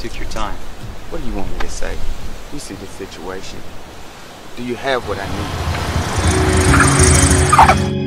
took your time. What do you want me to say? You see the situation. Do you have what I need?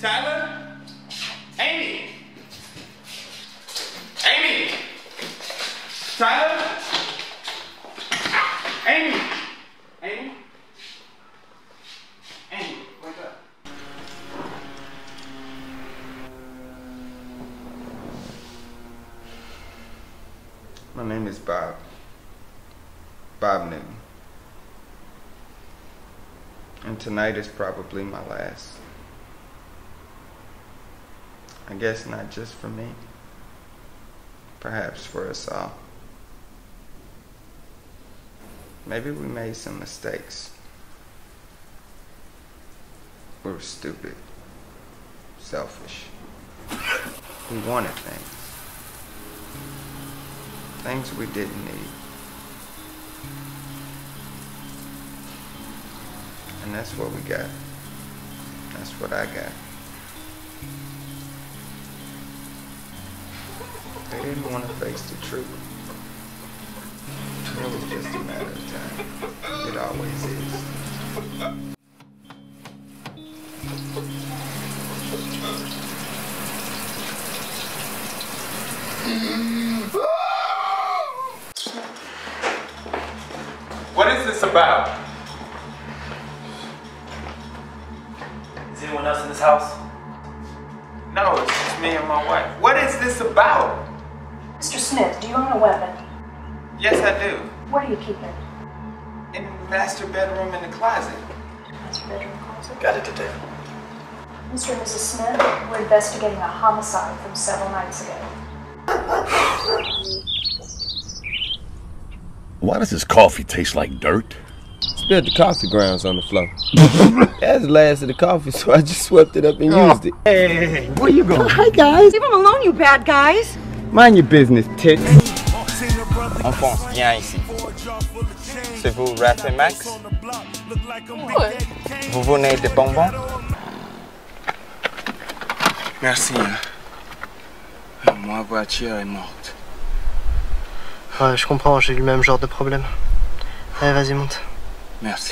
Tyler? Amy? Amy? Tyler? Amy? Amy? Amy, wake up. My name is Bob. Bob Newton. And tonight is probably my last. I guess not just for me. Perhaps for us all. Maybe we made some mistakes. We were stupid. Selfish. We wanted things. Things we didn't need. And that's what we got. That's what I got. They didn't want to face the truth. It was just a matter of time. It always is. What is this about? Is anyone else in this house? No, it's just me and my wife. What is this about? Mr. Smith, do you own a weapon? Yes, I do. Where do you keep it? In the master bedroom in the closet. That's your bedroom closet. Got it today. Mr. and Mrs. Smith, we're investigating a homicide from several nights ago. Why does this coffee taste like dirt? Spilled the coffee grounds on the floor. That's the last of the coffee, so I just swept it up and oh. used it. Hey, where you going? Hi guys. Leave him alone, you bad guys. Mind your business, tits. On pense bien ici. C'est vous, Raph et Max? Vous venez de bonbons? Merci. hein. Ma voiture est morte. Ouais, je comprends, j'ai eu le même genre de problème. Allez, vas-y, monte. Merci.